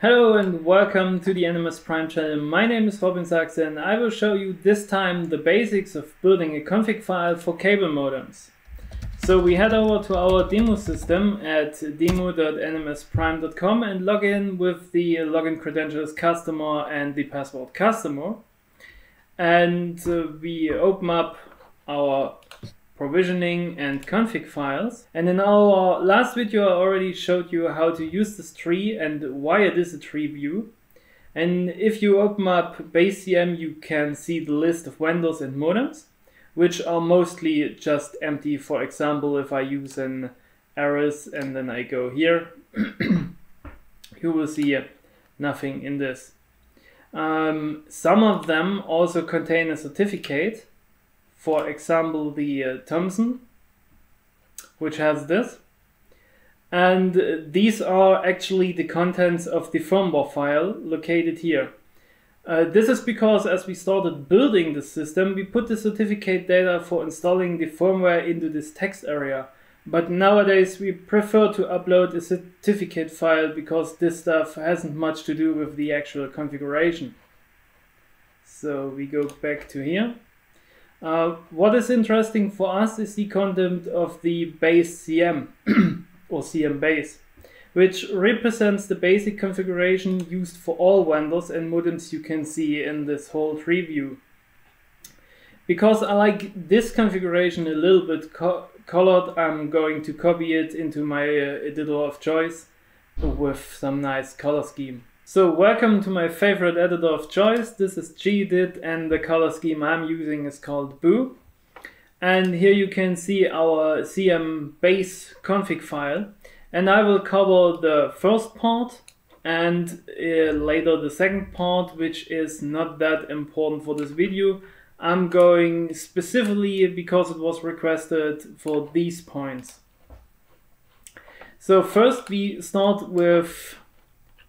Hello and welcome to the NMS Prime channel. My name is Robin Sachs and I will show you this time the basics of building a config file for cable modems. So we head over to our demo system at demo.nmsprime.com and log in with the login credentials customer and the password customer. And uh, we open up our provisioning and config files. And in our last video I already showed you how to use this tree and why it is a tree view. And if you open up BaseCM you can see the list of vendors and modems, which are mostly just empty. For example, if I use an Arris and then I go here, you will see nothing in this. Um, some of them also contain a certificate for example, the uh, Thomson, which has this. And uh, these are actually the contents of the firmware file located here. Uh, this is because as we started building the system, we put the certificate data for installing the firmware into this text area. But nowadays we prefer to upload a certificate file because this stuff hasn't much to do with the actual configuration. So we go back to here. Uh, what is interesting for us is the content of the base CM or CM base, which represents the basic configuration used for all vendors and modems you can see in this whole tree view. Because I like this configuration a little bit co colored, I'm going to copy it into my uh, editor of choice with some nice color scheme. So welcome to my favorite editor of choice. This is gedit and the color scheme I'm using is called Boo. And here you can see our CM base config file. And I will cover the first part and uh, later the second part, which is not that important for this video. I'm going specifically because it was requested for these points. So first we start with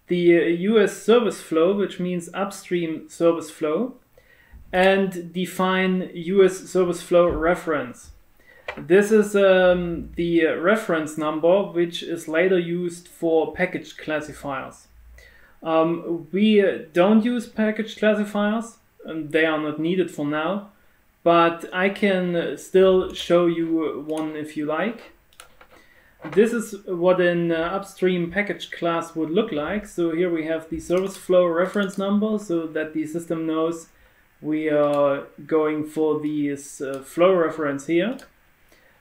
the US uh, service flow, which means upstream service flow, and define US service flow reference. This is um, the reference number, which is later used for package classifiers. Um, we don't use package classifiers, and they are not needed for now, but I can still show you one if you like. This is what an uh, upstream package class would look like. So here we have the service flow reference number so that the system knows we are going for this uh, flow reference here.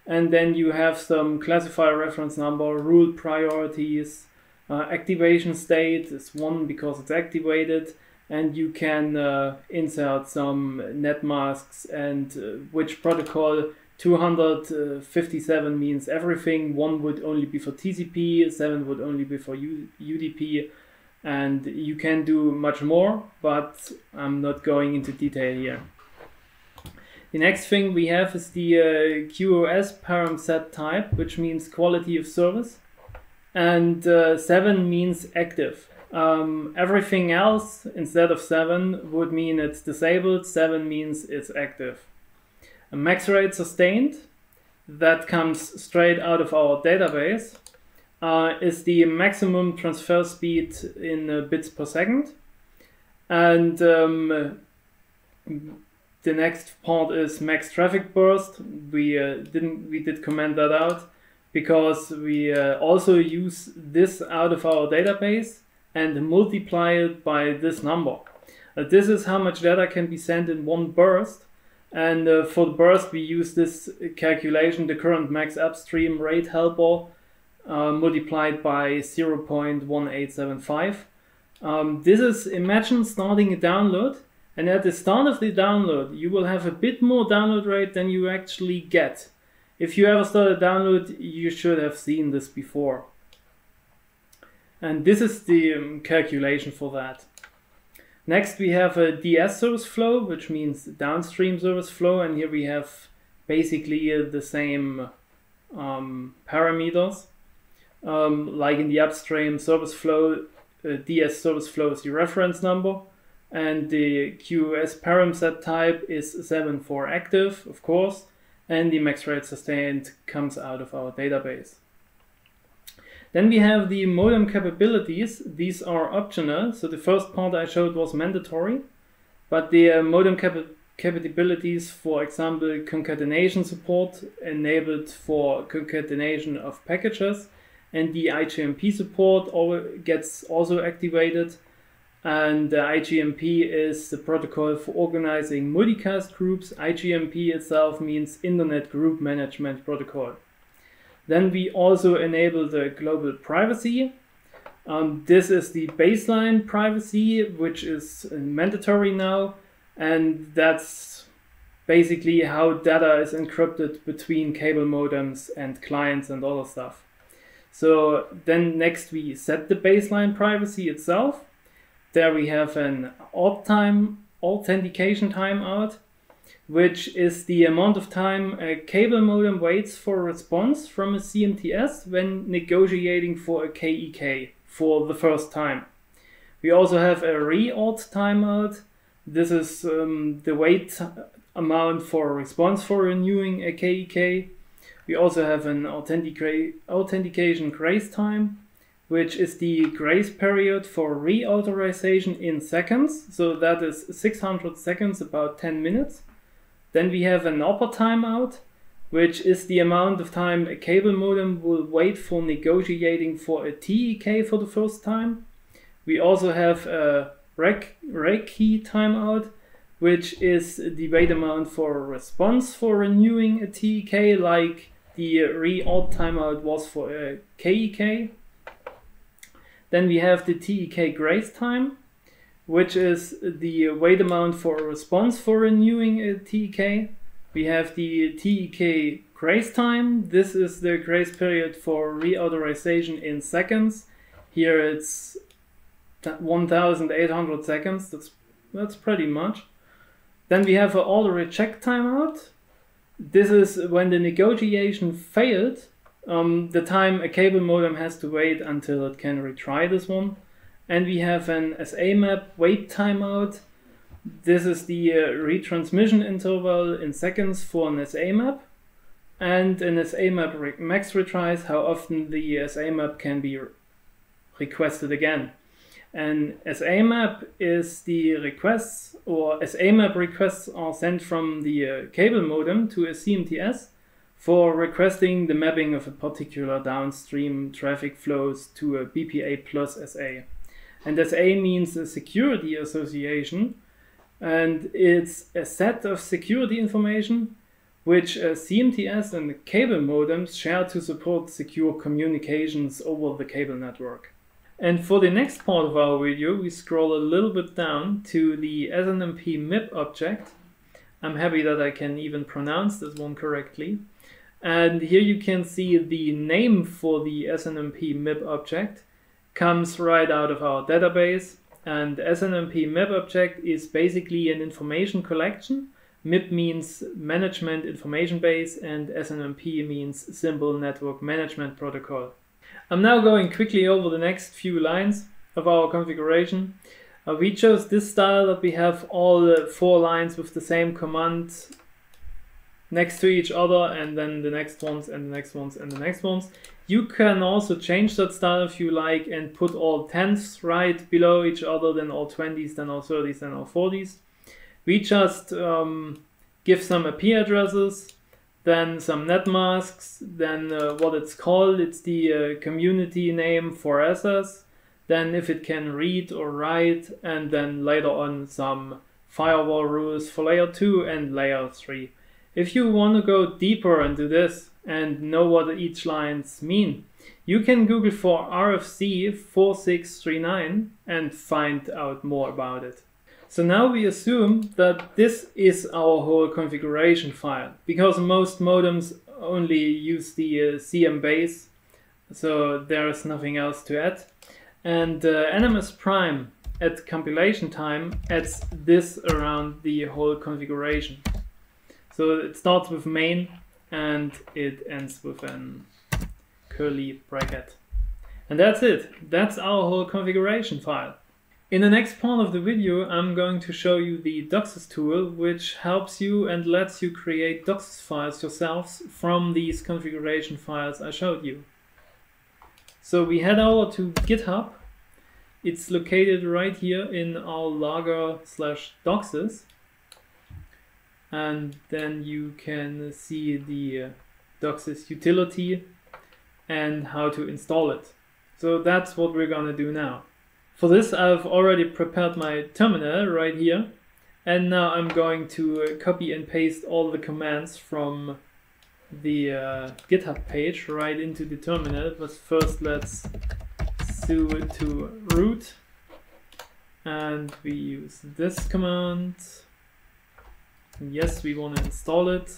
And then you have some classifier reference number, rule priorities, uh, activation state is one because it's activated, and you can uh, insert some net masks and uh, which protocol 257 means everything. One would only be for TCP, seven would only be for U UDP, and you can do much more, but I'm not going into detail here. The next thing we have is the uh, QoS param set type, which means quality of service, and uh, 7 means active. Um, everything else instead of 7 would mean it's disabled, 7 means it's active. A max rate sustained that comes straight out of our database uh, is the maximum transfer speed in uh, bits per second. And um, the next part is max traffic burst. We uh, didn't we did comment that out because we uh, also use this out of our database and multiply it by this number. Uh, this is how much data can be sent in one burst and uh, for the burst, we use this calculation, the current max upstream rate helper uh, multiplied by 0.1875. Um, this is, imagine starting a download, and at the start of the download, you will have a bit more download rate than you actually get. If you ever start a download, you should have seen this before. And this is the um, calculation for that. Next, we have a DS service flow, which means downstream service flow. And here we have basically uh, the same um, parameters. Um, like in the upstream service flow, uh, DS service flow is the reference number. And the QoS param set type is 7 for active, of course. And the max rate sustained comes out of our database. Then we have the modem capabilities. These are optional. So the first part I showed was mandatory, but the uh, modem cap capabilities, for example, concatenation support enabled for concatenation of packages, and the IGMP support gets also activated. And the IGMP is the protocol for organizing multicast groups. IGMP itself means Internet Group Management Protocol. Then we also enable the global privacy. Um, this is the baseline privacy, which is mandatory now. And that's basically how data is encrypted between cable modems and clients and other stuff. So then next we set the baseline privacy itself. There we have an odd time authentication timeout which is the amount of time a cable modem waits for a response from a CMTS when negotiating for a KEK for the first time. We also have a re-auth timeout. This is um, the wait amount for a response for renewing a KEK. We also have an authentication grace time, which is the grace period for reauthorization in seconds. So that is 600 seconds, about 10 minutes. Then we have an upper timeout, which is the amount of time a cable modem will wait for negotiating for a TEK for the first time. We also have a rec, rec key timeout, which is the wait amount for a response for renewing a TEK, like the re-auth timeout was for a KEK. Then we have the TEK grace time, which is the wait amount for a response for renewing a TEK. We have the TEK grace time. This is the grace period for reauthorization in seconds. Here it's 1800 seconds. That's, that's pretty much. Then we have an auto reject timeout. This is when the negotiation failed. Um, the time a cable modem has to wait until it can retry this one and we have an SA map wait timeout. This is the uh, retransmission interval in seconds for an SA map. And an SA map re max retries, how often the SA map can be re requested again. And SA map is the requests, or SA map requests are sent from the uh, cable modem to a CMTS for requesting the mapping of a particular downstream traffic flows to a BPA plus SA. And SA means a security association, and it's a set of security information which uh, CMTS and cable modems share to support secure communications over the cable network. And for the next part of our video, we scroll a little bit down to the SNMP MIB object. I'm happy that I can even pronounce this one correctly. And here you can see the name for the SNMP MIB object comes right out of our database. And SNMP MIB object is basically an information collection. MIB means Management Information Base and SNMP means Simple Network Management Protocol. I'm now going quickly over the next few lines of our configuration. Uh, we chose this style that we have all the four lines with the same command next to each other and then the next ones and the next ones and the next ones. You can also change that style if you like and put all 10s right below each other, then all 20s, then all 30s, then all 40s. We just um, give some IP addresses, then some net masks, then uh, what it's called, it's the uh, community name for SS, then if it can read or write, and then later on some firewall rules for layer 2 and layer 3. If you want to go deeper into this, and know what each lines mean. You can Google for RFC 4639 and find out more about it. So now we assume that this is our whole configuration file because most modems only use the uh, CM base so there is nothing else to add. And uh, NMS Prime at compilation time adds this around the whole configuration. So it starts with main and it ends with an curly bracket. And that's it. That's our whole configuration file. In the next part of the video, I'm going to show you the DOCSIS tool, which helps you and lets you create DOCSIS files yourselves from these configuration files I showed you. So we head over to GitHub. It's located right here in rlaager slash docsis. And then you can see the uh, utility and how to install it. So that's what we're gonna do now. For this I've already prepared my terminal right here and now I'm going to uh, copy and paste all the commands from the uh, GitHub page right into the terminal. But first let's sudo to root and we use this command. Yes, we want to install it.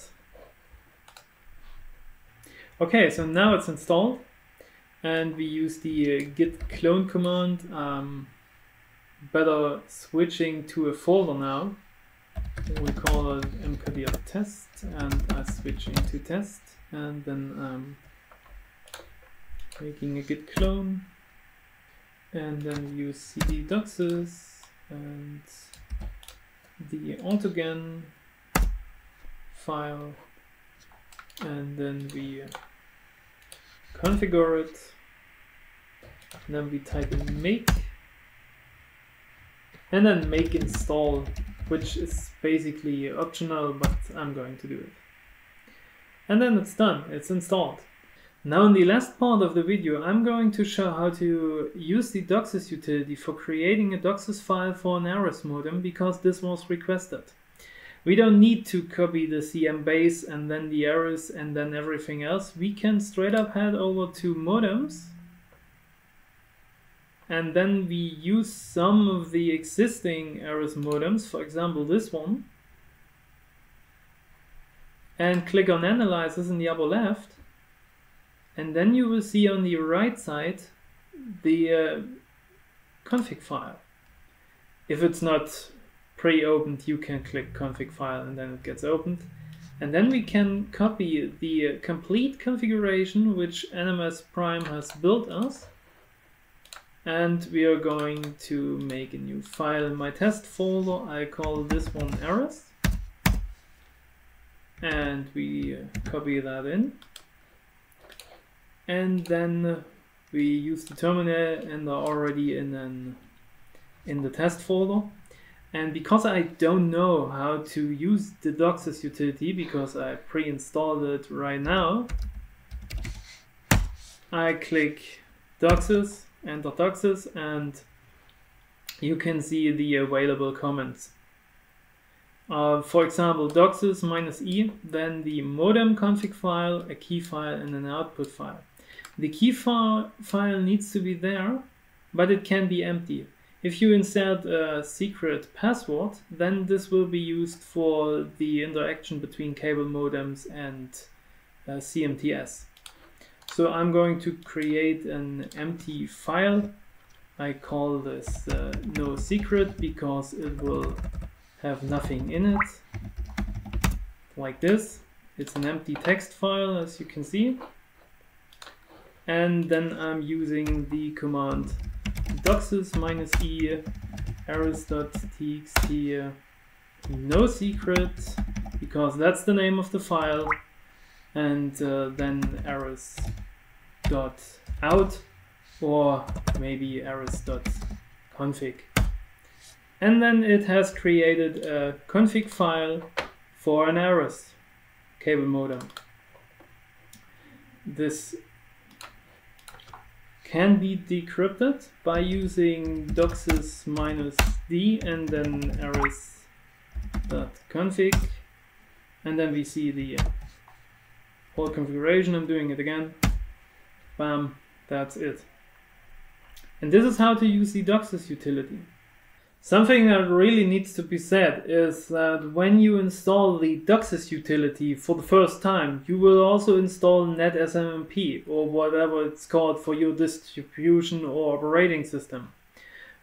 Okay, so now it's installed and we use the uh, git clone command. Um, better switching to a folder now. We call it mkdir test and I switch into test and then um, making a git clone and then use cd docsis and the autogen file and then we configure it and then we type in make and then make install, which is basically optional, but I'm going to do it. And then it's done, it's installed. Now in the last part of the video, I'm going to show how to use the DOCSIS utility for creating a DOCSIS file for an ARRIS modem because this was requested. We don't need to copy the CM base and then the Arris and then everything else. We can straight up head over to modems and then we use some of the existing Arris modems, for example this one, and click on Analysis in the upper left, and then you will see on the right side the uh, config file. If it's not pre-opened, you can click config file and then it gets opened. And then we can copy the complete configuration which NMS Prime has built us and we are going to make a new file in my test folder. I call this one errors. and we copy that in and then we use the terminal and are already in an in the test folder and because I don't know how to use the DOCSIS utility because I pre-installed it right now I click docsis enter docsis and you can see the available comments. Uh, for example, docsis minus e, then the modem config file, a key file, and an output file. The key file needs to be there, but it can be empty. If you insert a secret password, then this will be used for the interaction between cable modems and uh, CMTS. So I'm going to create an empty file. I call this uh, no secret because it will have nothing in it. Like this. It's an empty text file as you can see. And then I'm using the command docsis minus e aris.txt no secret because that's the name of the file and uh, then aris dot out or maybe aris dot config. And then it has created a config file for an ARRIS cable modem. This can be decrypted by using docsis minus d and then aris.config and then we see the whole configuration. I'm doing it again. Bam, that's it. And this is how to use the DOCSIS utility. Something that really needs to be said is that when you install the DOCSIS utility for the first time, you will also install Net-SNMP or whatever it's called for your distribution or operating system.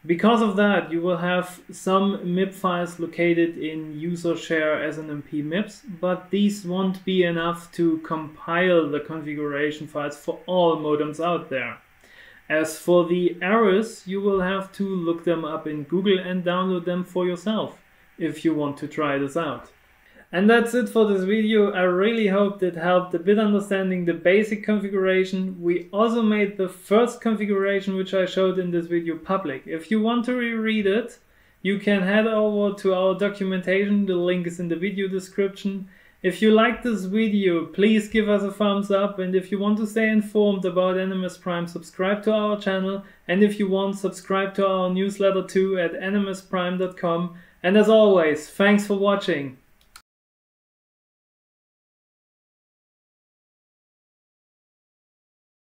Because of that, you will have some MIB files located in user share SNMP MIBs, but these won't be enough to compile the configuration files for all modems out there. As for the errors, you will have to look them up in Google and download them for yourself if you want to try this out. And that's it for this video. I really hope that helped a bit understanding the basic configuration. We also made the first configuration which I showed in this video public. If you want to reread it, you can head over to our documentation. The link is in the video description. If you like this video, please give us a thumbs up and if you want to stay informed about NMS Prime, subscribe to our channel and if you want, subscribe to our newsletter too at nmsprime.com. And as always, thanks for watching.